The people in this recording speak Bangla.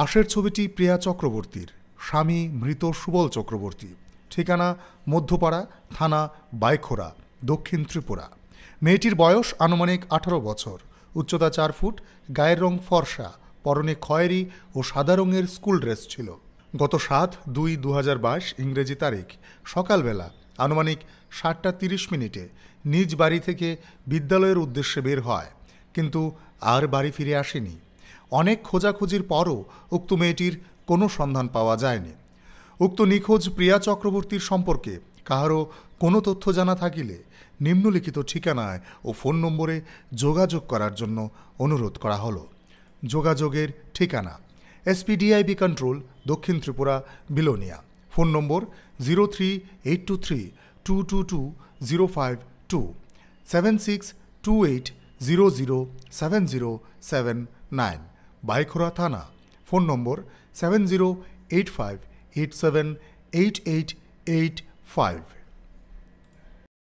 পাশের ছবিটি প্রিয়া চক্রবর্তীর, স্বামী মৃত সুবল চক্রবর্তী। ঠিকানা মধ্যপাড়া, থানা বাইখোরা, দক্ষিণ ত্রিপুরা। মেয়েটির বয়স আনুমানিক আঠারো বছর। উচ্চতা চার ফুট, গায়ের রং ফর্সা, পরনে খয়েরি ও সাদা রঙের স্কুল ড্রেস ছিল। গত সাত দুই দু ইংরেজি তারিখ, সকালবেলা আনুমানিক সাতটা তিরিশ মিনিটে নিজ বাড়ি থেকে বিদ্যালয়ের উদ্দেশ্যে বের হয়। কিন্তু আর বাড়ি ফিরে আসেনি। অনেক খোঁজাখুঁজির পরও উক্ত মেয়েটির কোনো সন্ধান পাওয়া যায়নি। উক্ত নিখোঁজ প্রিয়া চক্রবর্তীর সম্পর্কে কাহারও কোনো তথ্য জানা থাকিলে নিম্নলিখিত ঠিকানায় ও ফোন নম্বরে যোগাযোগ করার জন্য অনুরোধ করা হলো। যোগাযোগের ঠিকানা এসপিডিআইবি কন্ট্রোল, দক্ষিণ Tripura, Belonia. Phone number zero three eight two three two two two zero five two. Seven six two eight zero zero seven zero seven nine. Baikhora থানা। Phone number seven zero eight five eight seven eight eight eight five